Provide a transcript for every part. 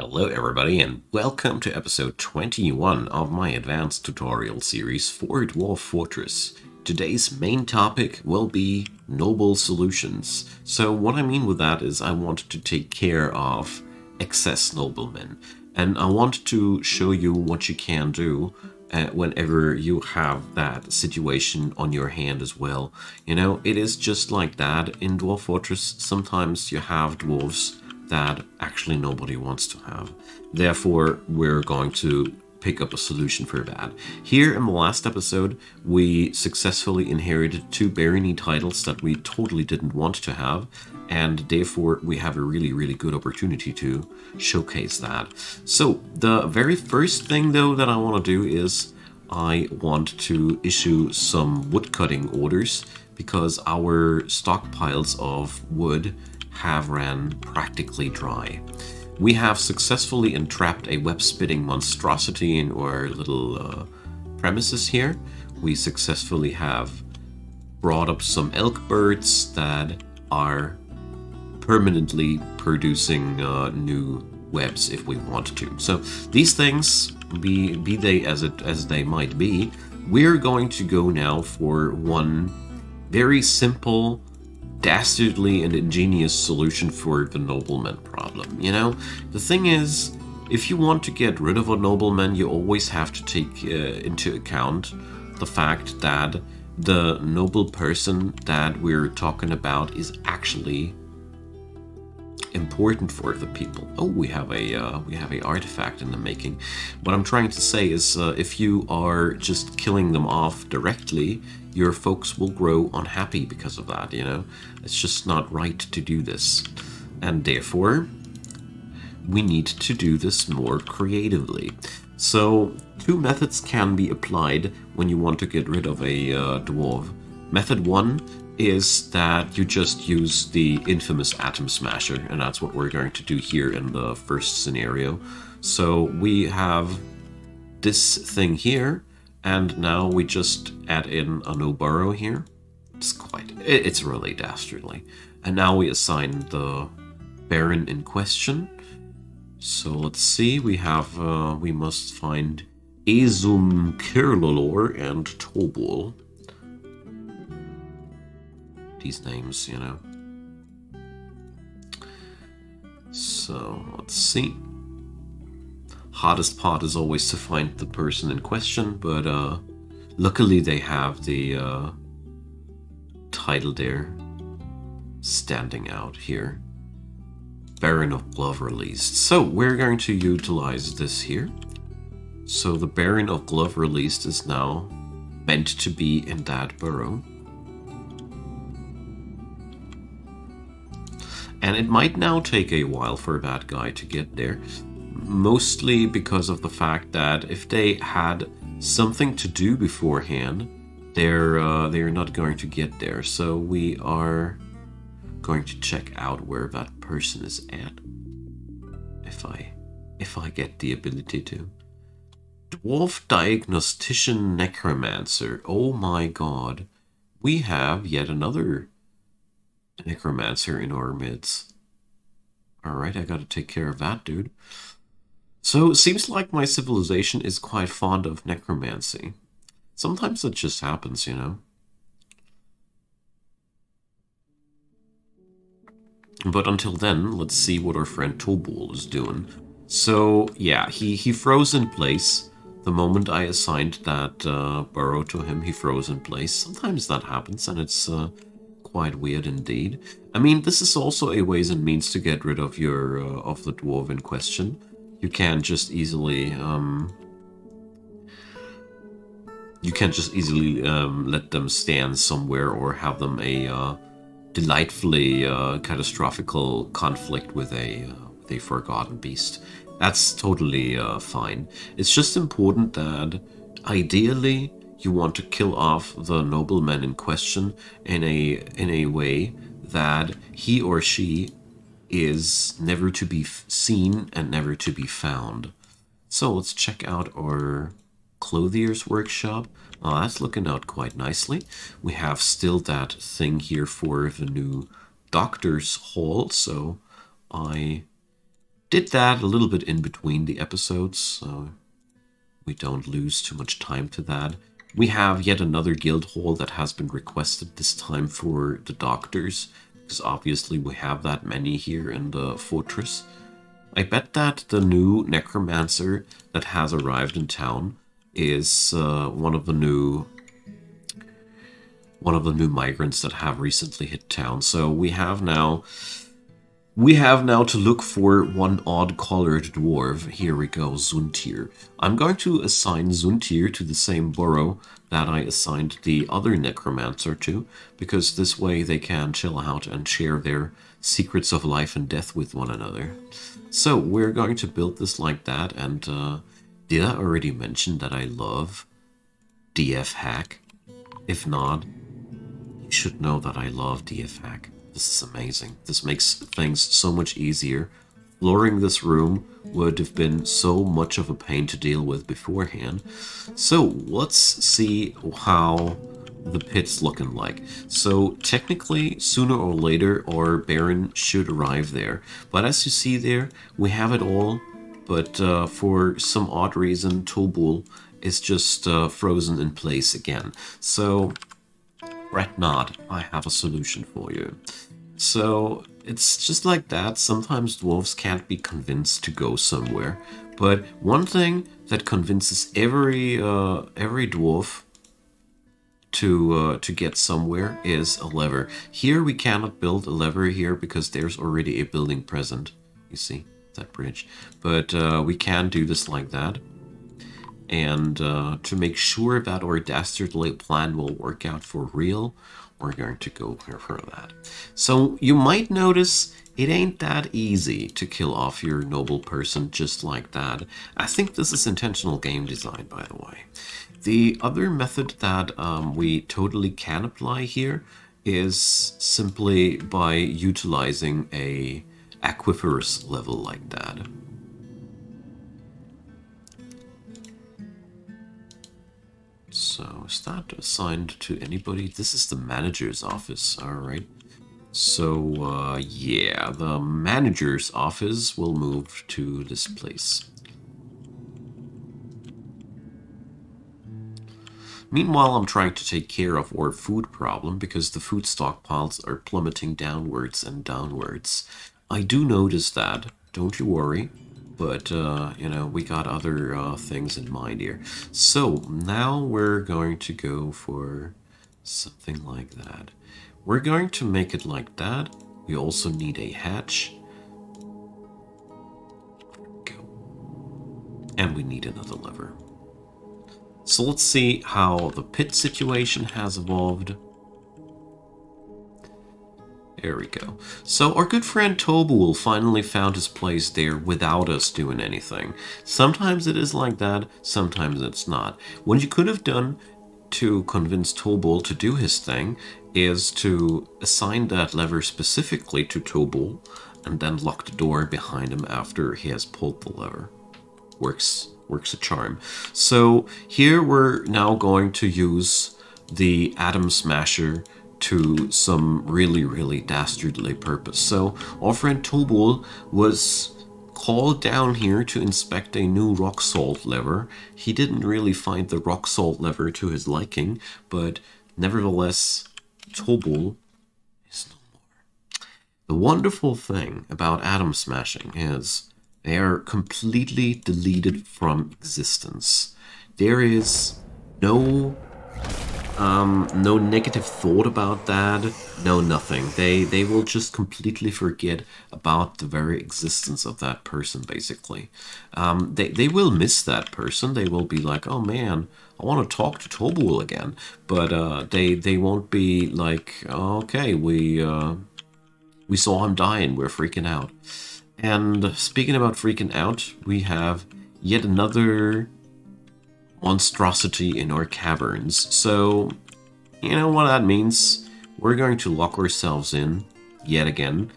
Hello everybody and welcome to episode 21 of my advanced tutorial series for Dwarf Fortress. Today's main topic will be noble solutions. So what I mean with that is I want to take care of excess noblemen and I want to show you what you can do uh, whenever you have that situation on your hand as well. You know, it is just like that in Dwarf Fortress. Sometimes you have dwarves that actually nobody wants to have. Therefore, we're going to pick up a solution for that. Here in the last episode, we successfully inherited two barony titles that we totally didn't want to have, and therefore we have a really, really good opportunity to showcase that. So, the very first thing though that I want to do is I want to issue some woodcutting orders because our stockpiles of wood have ran practically dry. We have successfully entrapped a web-spitting monstrosity in our little uh, premises here. We successfully have brought up some elk birds that are permanently producing uh, new webs if we want to. So these things, be be they as it as they might be, we're going to go now for one very simple dastardly and ingenious solution for the nobleman problem. You know, the thing is, if you want to get rid of a nobleman, you always have to take uh, into account the fact that the noble person that we're talking about is actually important for the people. Oh, we have a uh, we have a artifact in the making. What I'm trying to say is, uh, if you are just killing them off directly, your folks will grow unhappy because of that, you know? It's just not right to do this. And therefore, we need to do this more creatively. So, two methods can be applied when you want to get rid of a uh, dwarf. Method one is that you just use the infamous Atom Smasher, and that's what we're going to do here in the first scenario. So we have this thing here, and now we just add in a new burrow here. It's quite, it's really dastardly. And now we assign the Baron in question. So let's see, we have, uh, we must find Azum Kirlolor and Tobul. These names, you know. So let's see hardest part is always to find the person in question, but uh, luckily they have the uh, title there standing out here. Baron of Glove released. So we're going to utilize this here. So the Baron of Glove released is now meant to be in that burrow. And it might now take a while for that guy to get there mostly because of the fact that if they had something to do beforehand, they're uh, they're not going to get there. So we are going to check out where that person is at. If I if I get the ability to. Dwarf Diagnostician Necromancer. Oh my god. We have yet another necromancer in our midst. Alright, I gotta take care of that dude. So it seems like my civilization is quite fond of necromancy. Sometimes it just happens, you know. But until then, let's see what our friend Tobul is doing. So, yeah, he, he froze in place. The moment I assigned that uh, burrow to him, he froze in place. Sometimes that happens, and it's uh, quite weird indeed. I mean, this is also a ways and means to get rid of your uh, of the dwarf in question you can't just easily um, you can't just easily um, let them stand somewhere or have them a uh, delightfully uh, catastrophical conflict with a uh, with a forgotten beast. That's totally uh, fine. It's just important that ideally you want to kill off the nobleman in question in a in a way that he or she is never to be seen and never to be found. So let's check out our clothier's workshop. Oh, that's looking out quite nicely. We have still that thing here for the new doctor's hall, so I did that a little bit in between the episodes, so we don't lose too much time to that. We have yet another guild hall that has been requested this time for the doctors, because obviously we have that many here in the fortress. I bet that the new necromancer that has arrived in town is uh, one of the new one of the new migrants that have recently hit town. So we have now we have now to look for one odd-colored dwarf. Here we go, Zuntir. I'm going to assign Zuntir to the same burrow that I assigned the other necromancer to, because this way they can chill out and share their secrets of life and death with one another. So we're going to build this like that, and uh, did I already mention that I love DF hack? If not, you should know that I love DF hack. This is amazing. This makes things so much easier. Flooring this room would have been so much of a pain to deal with beforehand. So let's see how the pit's looking like. So technically, sooner or later, our Baron should arrive there. But as you see there, we have it all. But uh, for some odd reason, Tobul is just uh, frozen in place again. So Fret not, I have a solution for you. So it's just like that. Sometimes dwarves can't be convinced to go somewhere. But one thing that convinces every uh, every dwarf to uh, to get somewhere is a lever. Here we cannot build a lever here because there's already a building present. You see that bridge, but uh, we can do this like that. And uh, to make sure that our dastardly plan will work out for real, we're going to go here for that. So you might notice it ain't that easy to kill off your noble person just like that. I think this is intentional game design, by the way. The other method that um, we totally can apply here is simply by utilizing a aquiferous level like that. So is that assigned to anybody? This is the manager's office, alright. So uh, yeah, the manager's office will move to this place. Meanwhile, I'm trying to take care of our food problem because the food stockpiles are plummeting downwards and downwards. I do notice that, don't you worry but uh, you know we got other uh, things in mind here. So now we're going to go for something like that. We're going to make it like that. We also need a hatch. Go. And we need another lever. So let's see how the pit situation has evolved there we go. So our good friend Tobul finally found his place there without us doing anything. Sometimes it is like that, sometimes it's not. What you could have done to convince Tobul to do his thing is to assign that lever specifically to Tobul and then lock the door behind him after he has pulled the lever. Works works a charm. So here we're now going to use the Atom Smasher to some really, really dastardly purpose. So our friend Tobul was called down here to inspect a new rock salt lever. He didn't really find the rock salt lever to his liking, but nevertheless, Tobul is no more. The wonderful thing about atom smashing is they are completely deleted from existence. There is no um, no negative thought about that. No, nothing. They they will just completely forget about the very existence of that person. Basically, um, they they will miss that person. They will be like, oh man, I want to talk to Tobul again. But uh, they they won't be like, okay, we uh, we saw him dying. We're freaking out. And speaking about freaking out, we have yet another monstrosity in our caverns. So, you know what that means? We're going to lock ourselves in yet again,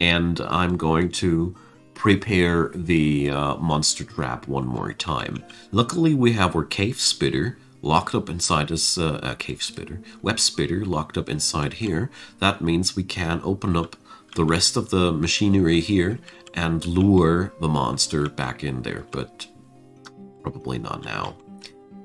and I'm going to prepare the uh, monster trap one more time. Luckily, we have our cave spitter locked up inside this uh, uh, cave spitter, web spitter locked up inside here. That means we can open up the rest of the machinery here and lure the monster back in there, but probably not now.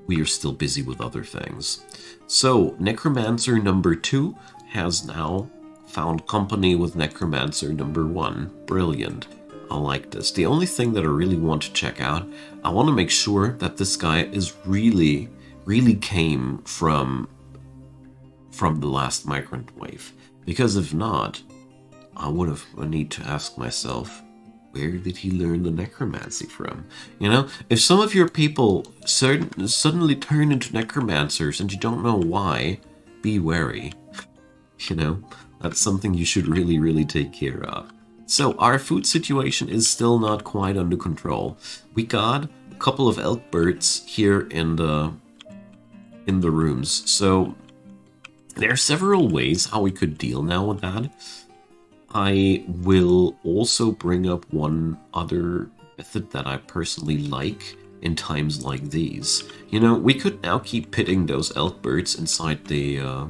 We are still busy with other things. So, Necromancer number two has now found company with Necromancer number one. Brilliant. I like this. The only thing that I really want to check out, I want to make sure that this guy is really, really came from from the last migrant wave. Because if not, I would have I need to ask myself, where did he learn the necromancy from? You know, if some of your people certain, suddenly turn into necromancers and you don't know why, be wary. You know, that's something you should really, really take care of. So our food situation is still not quite under control. We got a couple of elk birds here in the in the rooms. So there are several ways how we could deal now with that. I will also bring up one other method that I personally like in times like these. You know, we could now keep pitting those elk birds inside the uh,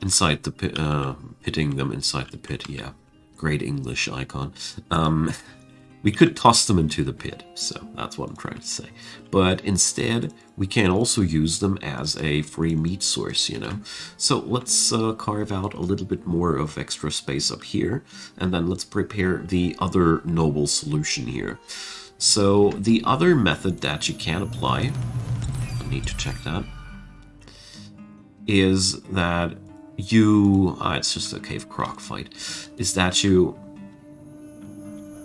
inside the pit, uh, pitting them inside the pit. Yeah, great English icon. Um, we could toss them into the pit, so that's what I'm trying to say. But instead, we can also use them as a free meat source, you know. So let's uh, carve out a little bit more of extra space up here, and then let's prepare the other noble solution here. So the other method that you can apply, I need to check that, is that you, uh, it's just a cave croc fight, is that you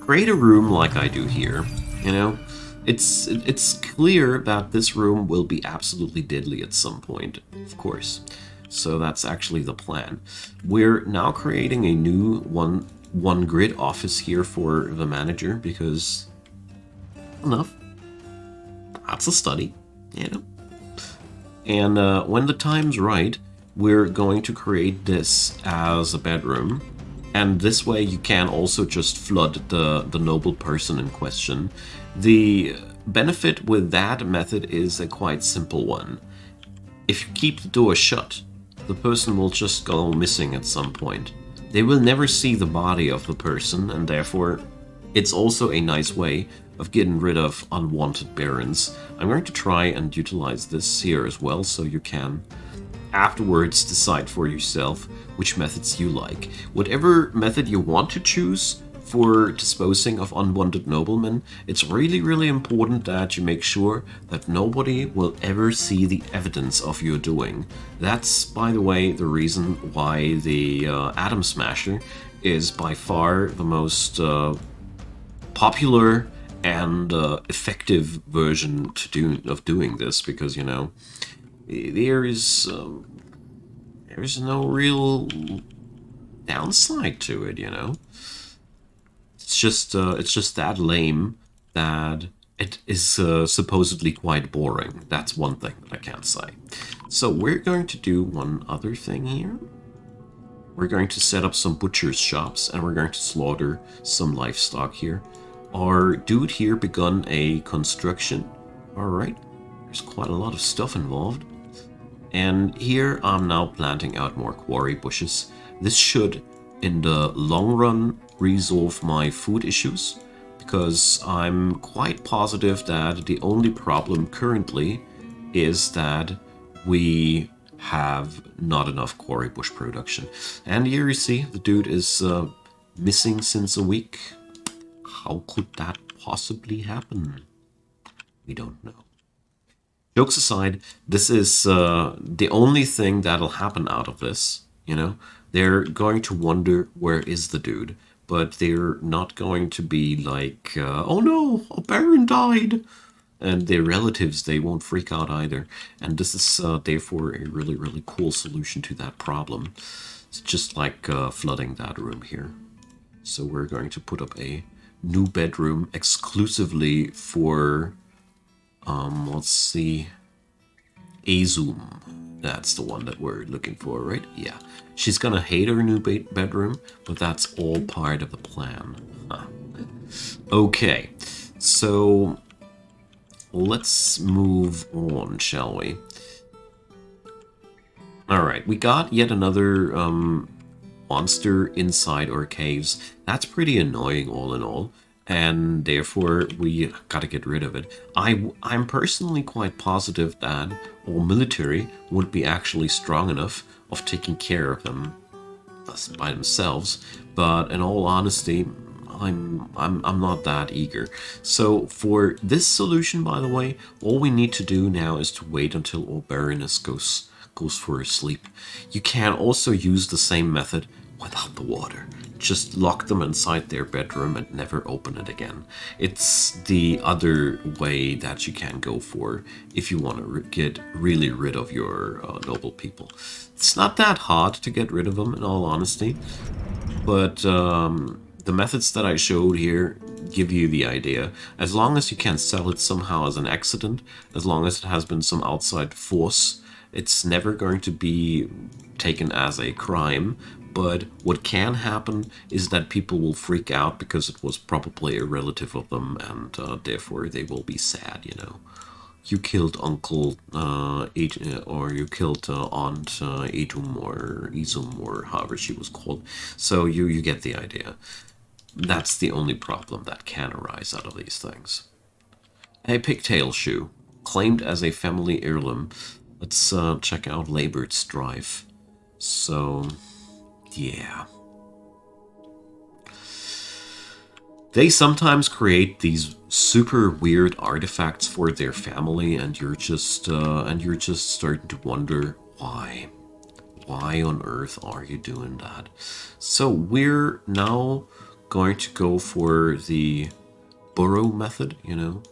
create a room like I do here, you know? It's it's clear that this room will be absolutely deadly at some point, of course. So that's actually the plan. We're now creating a new one one grid office here for the manager because enough. That's a study, you know. And uh, when the time's right, we're going to create this as a bedroom and this way you can also just flood the, the noble person in question. The benefit with that method is a quite simple one. If you keep the door shut, the person will just go missing at some point. They will never see the body of the person, and therefore it's also a nice way of getting rid of unwanted barons. I'm going to try and utilize this here as well, so you can afterwards decide for yourself which methods you like. Whatever method you want to choose for disposing of unwanted noblemen, it's really, really important that you make sure that nobody will ever see the evidence of your doing. That's, by the way, the reason why the uh, Atom Smasher is by far the most uh, popular and uh, effective version to do of doing this because you know there is um, there's no real downside to it, you know. It's just uh, it's just that lame that it is uh, supposedly quite boring. That's one thing that I can't say. So we're going to do one other thing here. We're going to set up some butcher's shops and we're going to slaughter some livestock here. Our dude here begun a construction. Alright, there's quite a lot of stuff involved. And here I'm now planting out more quarry bushes. This should, in the long run, resolve my food issues, because I'm quite positive that the only problem currently is that we have not enough quarry bush production. And here you see, the dude is uh, missing since a week. How could that possibly happen? We don't know. Jokes aside, this is uh, the only thing that'll happen out of this. You know, they're going to wonder where is the dude, but they're not going to be like, uh, oh no, a baron died. And their relatives, they won't freak out either. And this is uh, therefore a really, really cool solution to that problem. It's just like uh, flooding that room here. So we're going to put up a new bedroom exclusively for um, let's see. Azum. That's the one that we're looking for, right? Yeah. She's gonna hate her new bedroom, but that's all part of the plan. Huh. Okay, so let's move on, shall we? Alright, we got yet another um, monster inside our caves. That's pretty annoying all in all and therefore we gotta get rid of it. I, I'm personally quite positive that our military would be actually strong enough of taking care of them by themselves, but in all honesty, I'm, I'm, I'm not that eager. So for this solution, by the way, all we need to do now is to wait until our Baroness goes, goes for a sleep. You can also use the same method without the water just lock them inside their bedroom and never open it again. It's the other way that you can go for if you want to get really rid of your uh, noble people. It's not that hard to get rid of them, in all honesty, but um, the methods that I showed here give you the idea. As long as you can sell it somehow as an accident, as long as it has been some outside force, it's never going to be taken as a crime, but what can happen is that people will freak out because it was probably a relative of them and uh, therefore they will be sad, you know. You killed Uncle uh, or you killed uh, Aunt uh, or Izum or however she was called. So you, you get the idea. That's the only problem that can arise out of these things. A pigtail shoe, claimed as a family heirloom. Let's uh, check out Labor's Strife. So, yeah. They sometimes create these super weird artifacts for their family and you're just uh, and you're just starting to wonder why. Why on earth are you doing that? So we're now going to go for the burrow method, you know.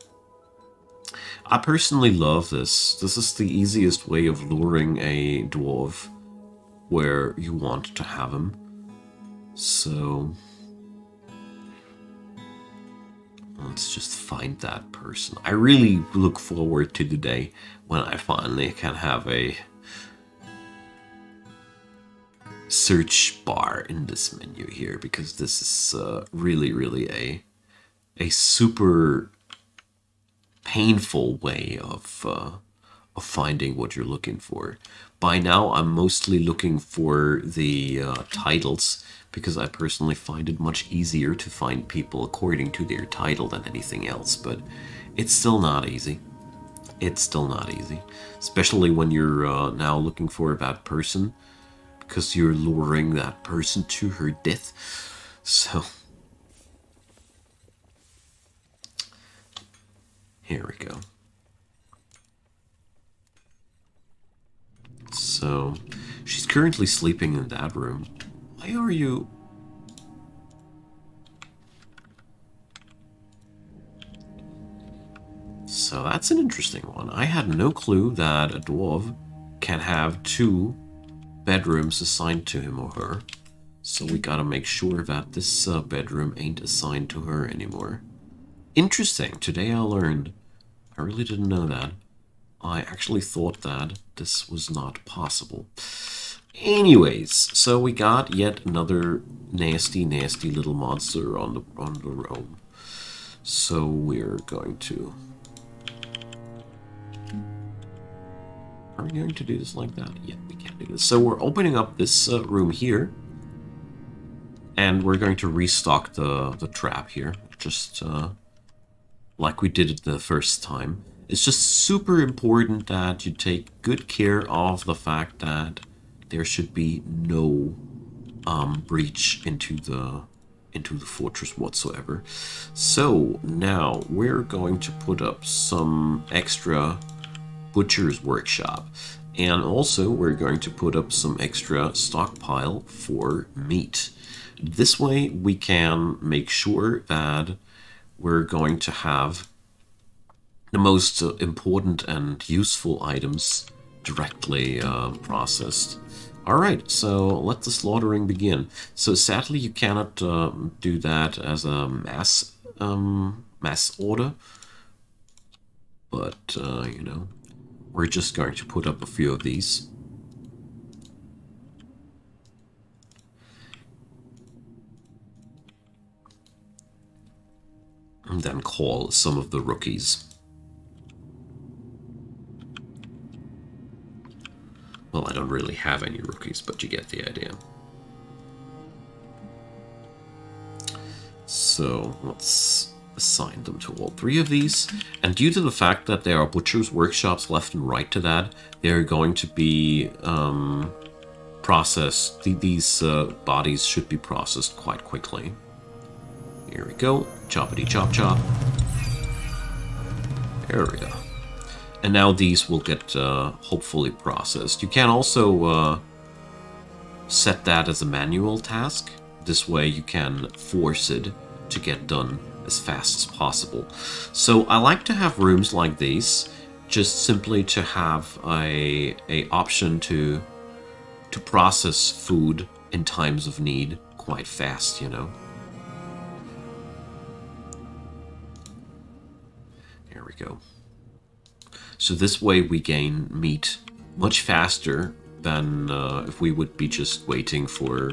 I personally love this. This is the easiest way of luring a dwarf where you want to have him. So let's just find that person. I really look forward to the day when I finally can have a search bar in this menu here because this is uh, really really a a super painful way of uh, of finding what you're looking for. By now, I'm mostly looking for the uh, titles because I personally find it much easier to find people according to their title than anything else, but it's still not easy. It's still not easy, especially when you're uh, now looking for that person because you're luring that person to her death. So, here we go. So, she's currently sleeping in that room. Why are you... So that's an interesting one. I had no clue that a dwarf can have two bedrooms assigned to him or her. So we gotta make sure that this uh, bedroom ain't assigned to her anymore. Interesting. Today I learned. I really didn't know that. I actually thought that this was not possible. Anyways, so we got yet another nasty, nasty little monster on the on the roam. So we're going to Are we going to do this like that? Yeah, we can't do this. So we're opening up this uh, room here. And we're going to restock the, the trap here. Just uh, like we did it the first time. It's just super important that you take good care of the fact that there should be no um, breach into the into the fortress whatsoever. So now we're going to put up some extra butcher's workshop. And also we're going to put up some extra stockpile for meat. This way we can make sure that we're going to have the most important and useful items directly uh, processed. Alright, so let the slaughtering begin. So sadly you cannot uh, do that as a mass um, mass order, but uh, you know, we're just going to put up a few of these. And then call some of the rookies. Well, I don't really have any rookies, but you get the idea. So let's assign them to all three of these. And due to the fact that there are butcher's workshops left and right to that, they're going to be um, processed. These uh, bodies should be processed quite quickly. Here we go. Choppity chop chop. There we go. And now these will get uh, hopefully processed. You can also uh, set that as a manual task. This way you can force it to get done as fast as possible. So I like to have rooms like these, just simply to have a, a option to to process food in times of need quite fast, you know. There we go. So this way we gain meat much faster than uh, if we would be just waiting for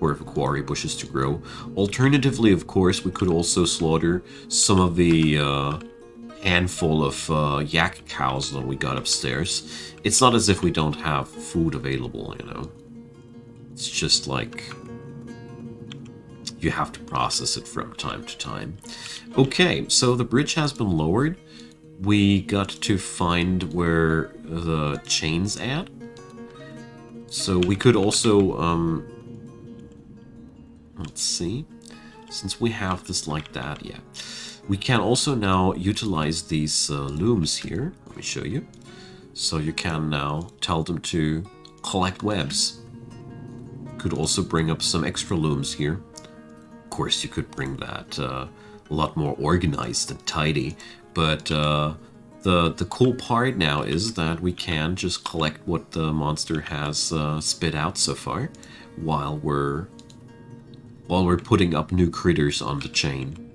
for the quarry bushes to grow. Alternatively, of course, we could also slaughter some of the uh, handful of uh, yak cows that we got upstairs. It's not as if we don't have food available, you know. It's just like you have to process it from time to time. Okay, so the bridge has been lowered. We got to find where the chain's at. So we could also, um, let's see, since we have this like that, yeah. We can also now utilize these uh, looms here. Let me show you. So you can now tell them to collect webs. Could also bring up some extra looms here. Of course, you could bring that uh, a lot more organized and tidy, but uh, the, the cool part now is that we can just collect what the monster has uh, spit out so far while we're while we're putting up new critters on the chain.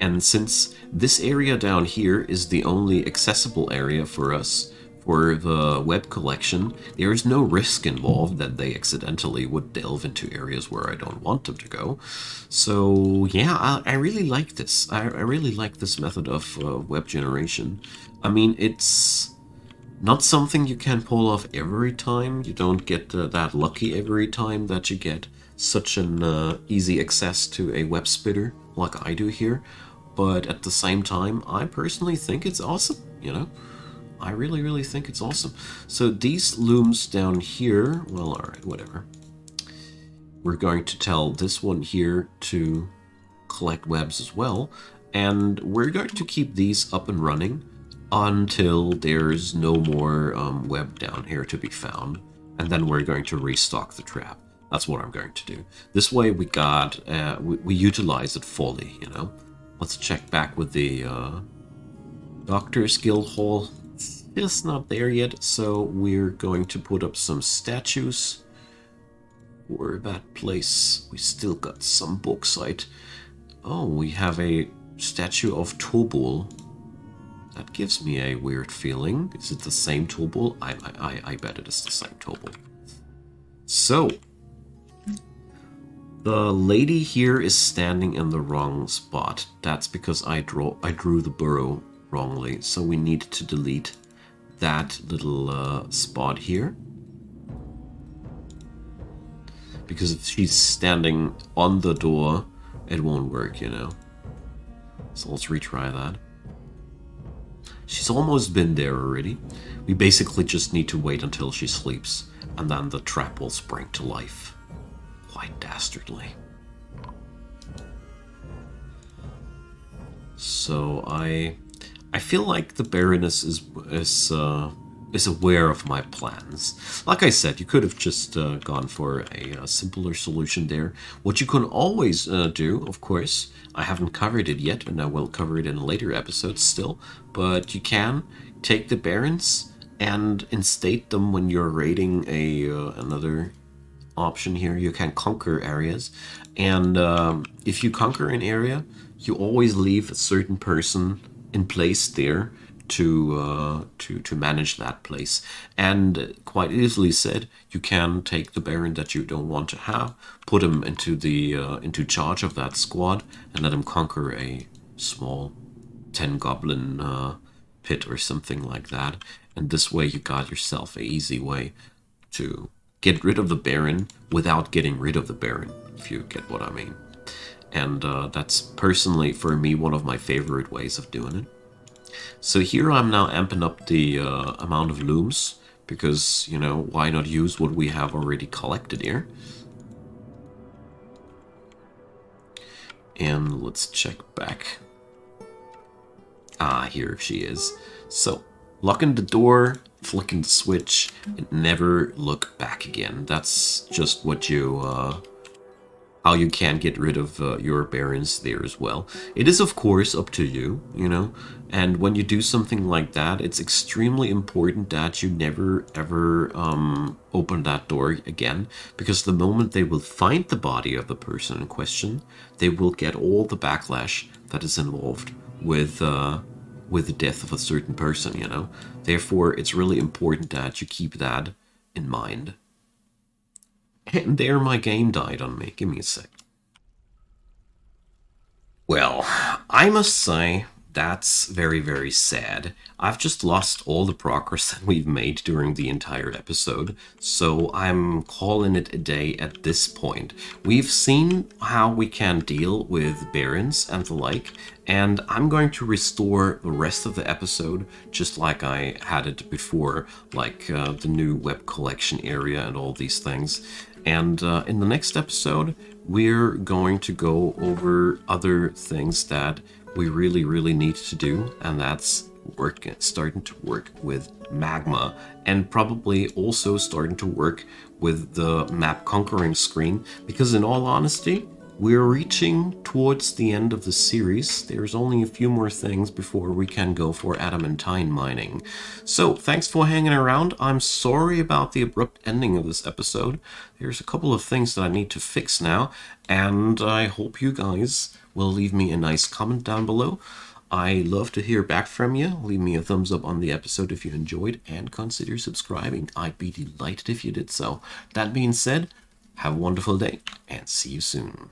And since this area down here is the only accessible area for us for the web collection, there is no risk involved that they accidentally would delve into areas where I don't want them to go. So yeah, I, I really like this. I, I, really like this method of uh, web generation. I mean, it's not something you can pull off every time. You don't get uh, that lucky every time that you get such an uh, easy access to a web spitter like I do here. But at the same time, I personally think it's awesome, you know? I really, really think it's awesome. So these looms down here, well, all right, whatever. We're going to tell this one here to collect webs as well. And we're going to keep these up and running until there's no more um, web down here to be found. And then we're going to restock the trap. That's what I'm going to do. This way we got, uh, we, we utilize it fully, you know? Let's check back with the uh, Doctor's Guild Hall it's not there yet, so we're going to put up some statues for that place. We still got some bauxite. Oh, we have a statue of Tobul. That gives me a weird feeling. Is it the same Tobul? I, I, I bet it is the same Tobul. So, the lady here is standing in the wrong spot. That's because I draw I drew the burrow wrongly, so we need to delete that little uh, spot here. Because if she's standing on the door, it won't work, you know. So let's retry that. She's almost been there already. We basically just need to wait until she sleeps, and then the trap will spring to life. Quite dastardly. So I I feel like the Baroness is is uh, is aware of my plans. Like I said, you could have just uh, gone for a, a, simpler solution there. What you can always uh, do, of course, I haven't covered it yet, and I will cover it in a later episode still, but you can take the Barons and instate them when you're raiding a uh, another option here. You can conquer areas, and um, if you conquer an area, you always leave a certain person in place there to uh, to to manage that place. And quite easily said, you can take the Baron that you don't want to have, put him into the uh, into charge of that squad, and let him conquer a small ten goblin uh, pit or something like that. And this way, you got yourself a easy way to get rid of the Baron without getting rid of the Baron, if you get what I mean. And uh, that's personally, for me, one of my favorite ways of doing it. So here I'm now amping up the uh, amount of looms, because, you know, why not use what we have already collected here? And let's check back. Ah, here she is. So, locking the door, flicking the switch, and never look back again. That's just what you, uh, how you can get rid of uh, your barons there as well. It is of course up to you, you know, and when you do something like that, it's extremely important that you never ever um, open that door again, because the moment they will find the body of the person in question, they will get all the backlash that is involved with uh, with the death of a certain person, you know. Therefore, it's really important that you keep that in mind. And there my game died on me. Give me a sec. Well, I must say, that's very, very sad. I've just lost all the progress that we've made during the entire episode, so I'm calling it a day at this point. We've seen how we can deal with barons and the like, and I'm going to restore the rest of the episode just like I had it before, like uh, the new web collection area and all these things. And uh, in the next episode, we're going to go over other things that we really, really need to do, and that's work, starting to work with Magma, and probably also starting to work with the map conquering screen, because in all honesty, we're reaching towards the end of the series. There's only a few more things before we can go for adamantine mining. So, thanks for hanging around. I'm sorry about the abrupt ending of this episode. There's a couple of things that I need to fix now, and I hope you guys will leave me a nice comment down below. I love to hear back from you. Leave me a thumbs up on the episode if you enjoyed, and consider subscribing. I'd be delighted if you did so. That being said, have a wonderful day, and see you soon.